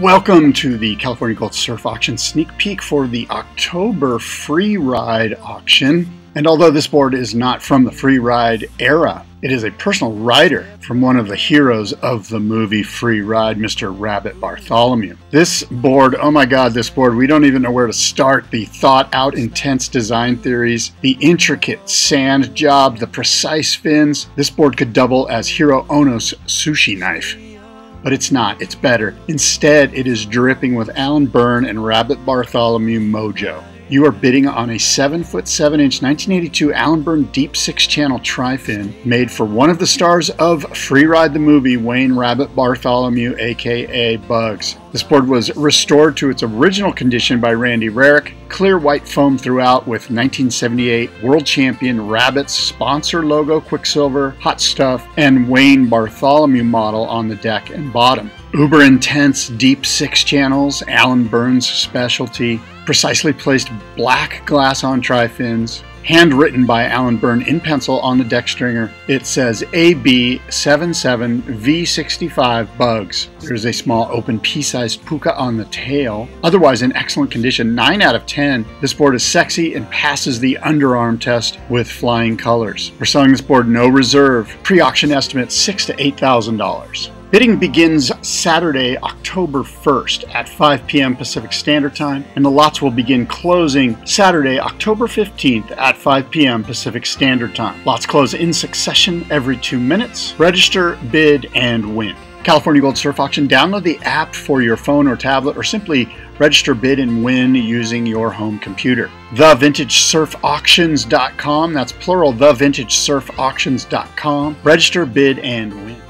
Welcome to the California Gold Surf Auction sneak peek for the October free ride auction. And although this board is not from the free ride era, it is a personal rider from one of the heroes of the movie Free Ride, Mr. Rabbit Bartholomew. This board, oh my god, this board, we don't even know where to start. The thought out, intense design theories, the intricate sand job, the precise fins. This board could double as Jiro Ono's sushi knife but it's not. It's better. Instead, it is dripping with Allan Byrne and Rabbit Bartholomew mojo. You are bidding on a 7 foot 7 inch 1982 Allan Byrne Deep 6 channel tri-fin made for one of the stars of Free Ride the movie, Wayne Rabbit Bartholomew, aka Bugs. This board was restored to its original condition by Randy Rarick, clear white foam throughout with 1978 World Champion Rabbits sponsor logo Quiksilver, Hot Stuff, and Wayne Bartholomew model on the deck and bottom. Uber intense deep six channels, Allan Byrne's specialty, precisely placed black glass on tri-fins, handwritten by Allan Byrne in pencil on the deck stringer. It says AB77V65 bugs. There's a small open pea-sized puka on the tail. Otherwise in excellent condition, 9 out of 10. This board is sexy and passes the underarm test with flying colors. We're selling this board no reserve. Pre-auction estimate six to $8,000. Bidding begins Saturday, October 1st at 5 p.m. Pacific Standard Time, and the lots will begin closing Saturday, October 15th at 5 p.m. Pacific Standard Time. Lots close in succession every two minutes. Register, bid, and win. California Gold Surf Auction, download the app for your phone or tablet, or simply register, bid, and win using your home computer. TheVintageSurfAuctions.com, that's plural, TheVintageSurfAuctions.com. Register, bid, and win.